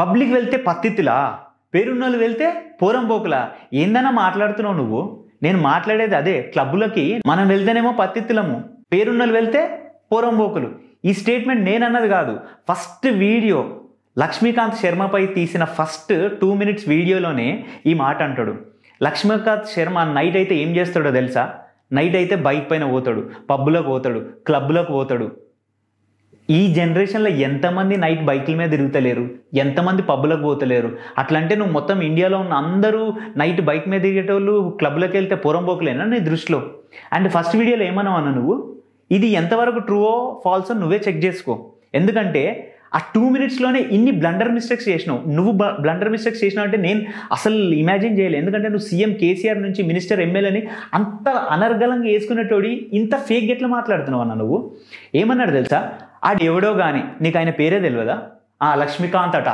Public వెళ్తే పత్తిత్తులా? పేరున్నోళ్ళు వెళ్తే పోరంబోకులా? ఏందన్నా మాట్లాడుతున్నావు నువ్వు? నేను మాట్లాడేది అదే క్లబ్బులకి. మనం వెళ్తేనేమో పత్తిత్తులము. పేరున్నోళ్ళు వెళ్తే పోరంబోకులు. ఈ స్టేట్మెంట్ నేనన్నది కాదు. First video. లక్ష్మీకాంత్ శర్మపై తీసిన ఫస్ట్ టూ మినిట్స్ వీడియోలోనే ఈ మాట అంటాడు. లక్ష్మీకాంత్ శర్మ నైట్ అయితే ఏం చేస్తాడో తెలుసా? నైట్ అయితే బైక్ పైన పోతాడు. పబ్బులకు పోతాడు. క్లబ్లకు పోతాడు. ఈ జనరేషన్లో ఎంతమంది నైట్ బైకుల మీద తిరుగుతలేరు? ఎంతమంది పబ్బులకు పోతలేరు? అట్లంటే నువ్వు మొత్తం ఇండియాలో ఉన్న అందరూ నైట్ బైక్ మీద తిరిగేటోళ్ళు క్లబ్లోకి వెళ్తే పోరంబోకులేనా నీ దృష్టిలో? అండ్ ఫస్ట్ వీడియోలో ఏమన్నావు అన్న నువ్వు? ఇది ఎంతవరకు ట్రూవో ఫాల్సో నువ్వే చెక్ చేసుకో. ఎందుకంటే ఆ టూ మినిట్స్లోనే ఇన్ని బ్లండర్ మిస్టేక్స్ చేసినావు. నువ్వు బ్లండర్ మిస్టేక్స్ చేసినావు అంటే నేను అసలు ఇమాజిన్ చేయలేదు ఎందుకంటే నువ్వు సీఎం కేసీఆర్ నుంచి మినిస్టర్ ఎమ్మెల్యేని అంత అనర్గళంగా వేసుకునేటోడి ఇంత ఫేక్ గెట్లు మాట్లాడుతున్నావు అన్న నువ్వు? ఏమన్నాడు తెలుసా? ఆడెవడో ఎవడో కానీ నీకు ఆయన పేరే తెలియదా ఆ లక్ష్మీకాంత్ అట.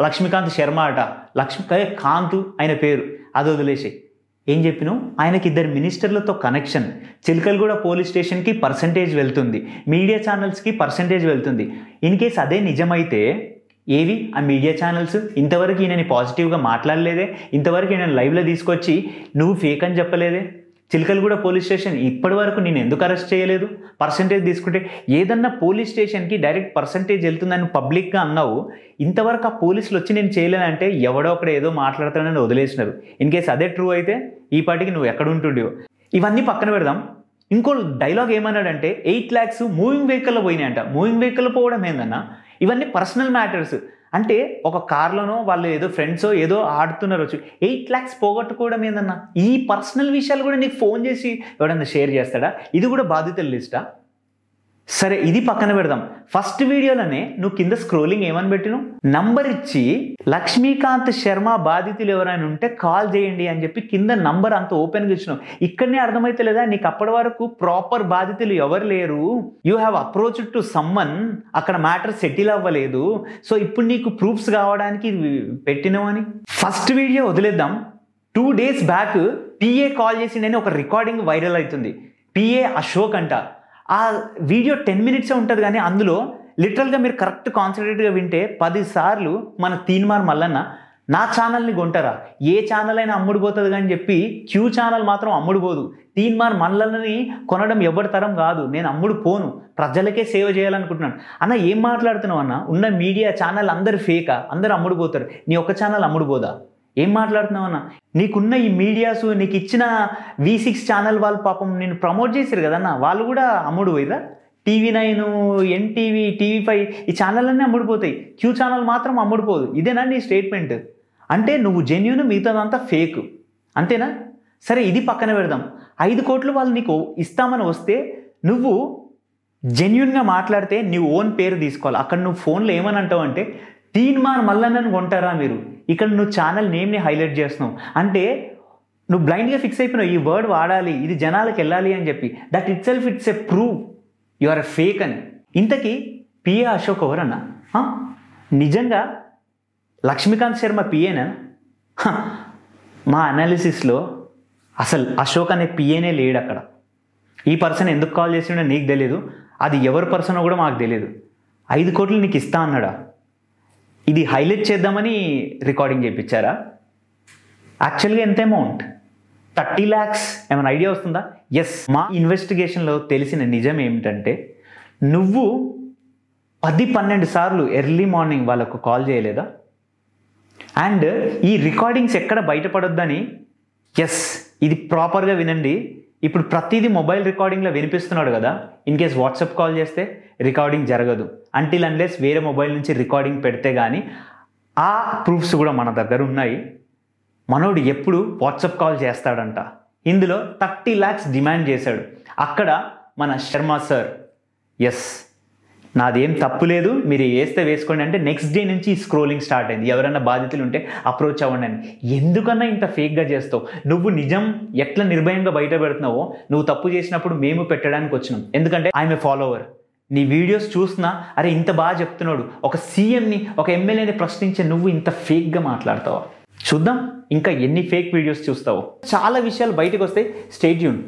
లక్ష్మీకాంత్ శర్మ అట. లక్ష్మీ కాంతు ఆయన పేరు. అది వదిలేసి. ఏం చెప్పినావు? ఆయనకి ఇద్దరు మినిస్టర్లతో కనెక్షన్. చిలకలగూడ పోలీస్ స్టేషన్కి పర్సంటేజ్ వెళ్తుంది. మీడియా ఛానల్స్కి పర్సంటేజ్ వెళ్తుంది. ఇన్ కేస్ అదే నిజమైతే ఏవి? ఆ మీడియా ఛానల్స్? ఇంతవరకు ఈయనని పాజిటివ్గా మాట్లాడలేదే? ఇంతవరకు ఈయన లైవ్లో తీసుకొచ్చి నువ్వు ఫేక్ అని చెప్పలేదే? చిలకలగూడ పోలీస్ స్టేషన్ ఇప్పటి వరకు నేను ఎందుకు అరెస్ట్ చేయలేదు? పర్సంటేజ్ తీసుకుంటే ఏదన్నా పోలీస్ స్టేషన్కి డైరెక్ట్ పర్సంటేజ్ వెళ్తుందని పబ్లిక్గా అన్నావు. ఇంతవరకు ఆ పోలీసులు వచ్చి నేను చేయలేనంటే ఎవడో ఒకడు ఏదో మాట్లాడుతానని వదిలేసినారు. ఇన్ కేస్ అదే ట్రూ అయితే ఈ పాటికి నువ్వు ఎక్కడ ఉంటుండేవో. ఇవన్నీ పక్కన పెడదాం. ఇంకో డైలాగ్ ఏమన్నాడంటే ఎయిట్ ల్యాక్స్ మూవింగ్ వెహికల్లో పోయినాయంట. మూవింగ్ వెహికల్లో పోవడం ఏందన్నా? ఇవన్నీ పర్సనల్ మ్యాటర్స్. అంటే ఒక కార్లోనో వాళ్ళు ఏదో ఫ్రెండ్స్ ఏదో ఆడుతున్నారు వచ్చి ఎయిట్ ల్యాక్స్ పోగొట్టుకోవడం ఏందన్నా? ఈ పర్సనల్ విషయాలు కూడా నీకు ఫోన్ చేసి ఎవడన్నా షేర్ చేస్తాడా? ఇది కూడా బాధితుల లిస్టా సరే ఇది పక్కన పెడదాం. ఫస్ట్ వీడియోలోనే నువ్వు కింద స్క్రోలింగ్ ఏమని పెట్టినావు? నంబర్ ఇచ్చి లక్ష్మీకాంత్ శర్మ బాధితులు ఎవరైనా ఉంటే కాల్ చేయండి అని చెప్పి కింద నంబర్ అంత ఓపెన్గా ఇచ్చినావు. ఇక్కడనే అర్థమైతే లేదా? నీకు అప్పటి వరకు ప్రాపర్ బాధితులు ఎవరు లేరు. You have approach to summon అక్కడ మ్యాటర్ సెటిల్ అవ్వలేదు. సో ఇప్పుడు నీకు ప్రూఫ్స్ కావడానికి ఇది పెట్టినావని ఫస్ట్ వీడియో వదిలేద్దాం. Two days back PA call చేసిండని ఒక రికార్డింగ్ వైరల్ అవుతుంది. పిఏ అశోక్ అంట. ఆ వీడియో టెన్ మినిట్సే ఉంటుంది కానీ అందులో లిటరల్గా మీరు కరెక్ట్ కాన్సన్ట్రేట్గా వింటే పదిసార్లు మన తీన్మార్ మల్లన్న నా ఛానల్ని కొంటారా? ఏ ఛానల్ అయినా అమ్ముడుపోతుంది అని చెప్పి క్యూ ఛానల్ మాత్రం అమ్ముడుపోదు తీన్మార్ మల్లన్నని కొనడం ఎవరి తరం కాదు. నేను అమ్ముడు పోను. ప్రజలకే సేవ చేయాలనుకుంటున్నాను. అన్న ఏం మాట్లాడుతున్నావు అన్న? ఉన్న మీడియా ఛానల్ అందరు ఫేకా అందరు అమ్ముడుపోతారు నీ ఒక్క ఛానల్ అమ్ముడుపోదా ఏం మాట్లాడుతున్నావు అన్న? నీకున్న ఈ మీడియాస్ నీకు ఇచ్చిన వి సిక్స్ ఛానల్ వాళ్ళు పాపం నేను ప్రమోట్ చేశారు కదన్న వాళ్ళు కూడా అమ్ముడు పోయిరా TV nine NTV TV five ఈ ఛానళ్ళన్నీ అమ్ముడుపోతాయి క్యూ ఛానల్ మాత్రం అమ్ముడిపోదు ఇదేనా నీ స్టేట్మెంట్ అంటే నువ్వు జెన్యున్ మిగతాదంతా ఫేక్ అంతేనా? సరే ఇది పక్కన పెడదాం. ఐదు కోట్లు వాళ్ళు నీకు ఇస్తామని వస్తే నువ్వు జెన్యున్గా మాట్లాడితే నీ ఓన్ పేరు తీసుకోవాలి. అక్కడ నువ్వు ఫోన్లో ఏమని అంటావు అంటే తీన్మాన్ మల్లన్నను కొంటారా మీరు? ఇక్కడ నువ్వు ఛానల్ నేమ్ని హైలైట్ చేస్తున్నావు. అంటే నువ్వు బ్లైండ్గా ఫిక్స్ అయిపోయినావు ఈ వర్డ్ వాడాలి ఇది జనాలకు వెళ్ళాలి అని చెప్పి. That itself it's a prove you are a fake అని. ఇంతకీ పిఏ అశోక్ ఎవరన్నా? నిజంగా లక్ష్మీకాంత్ శర్మ పిఏనా మా అనాలిసిస్లో అసలు అశోక్ అనే పిఏనే లేడు అక్కడ. ఈ పర్సన్ ఎందుకు కాల్ చేసిండో నీకు తెలియదు అది ఎవరి పర్సనో కూడా మాకు తెలియదు ఐదు కోట్లు నీకు ఇస్తా అన్నాడా? ఇది హైలైట్ చేద్దామని రికార్డింగ్ చేయించారా యాక్చువల్గా ఎంత అమౌంట్? థర్టీ ల్యాక్స్ ఏమైనా ఐడియా వస్తుందా? ఎస్ మా ఇన్వెస్టిగేషన్లో తెలిసిన నిజం ఏమిటంటే నువ్వు పది పన్నెండు సార్లు ఎర్లీ మార్నింగ్ వాళ్ళకు కాల్ చేయలేదా? అండ్ ఈ రికార్డింగ్స్ ఎక్కడ బయటపడొద్దని ఎస్ ఇది ప్రాపర్గా వినండి. ఇప్పుడు ప్రతిదీ మొబైల్ రికార్డింగ్లో వినిపిస్తున్నాడు కదా ఇన్ కేస్ వాట్సాప్ కాల్ చేస్తే రికార్డింగ్ జరగదు. అంటిల్ అన్లెస్ వేరే మొబైల్ నుంచి రికార్డింగ్ పెడితే కానీ ఆ ప్రూఫ్స్ కూడా మన దగ్గర ఉన్నాయి. మనోడు ఎప్పుడు వాట్సాప్ కాల్ చేస్తాడంట. ఇందులో థర్టీ ల్యాక్స్ డిమాండ్ చేశాడు. అక్కడ మన శర్మ సార్ ఎస్ నాదేం తప్పు లేదు మీరు వేస్తే వేసుకోండి అంటే నెక్స్ట్ డే నుంచి స్క్రోలింగ్ స్టార్ట్ అయింది. ఎవరైనా బాధితులు ఉంటే అప్రోచ్ అవ్వండి అని. ఎందుకన్నా ఇంత ఫేక్గా చేస్తావు? నువ్వు నిజం ఎట్లా నిర్భయంగా బయట పెడుతున్నావో నువ్వు తప్పు చేసినప్పుడు మేము పెట్టడానికి వచ్చినాం. ఎందుకంటే ఐఎమ్ ఏ ఫాలోవర్ నీ వీడియోస్ చూసినా అరే ఇంత బాగా చెప్తున్నాడు. ఒక సీఎంని ఒక ఎమ్మెల్యేని ప్రశ్నించే నువ్వు ఇంత ఫేక్గా మాట్లాడతావా? చూద్దాం. ఇంకా ఎన్ని ఫేక్ వీడియోస్ చూస్తావో? చాలా విషయాలు బయటకు వస్తాయి. స్టేట్యూన్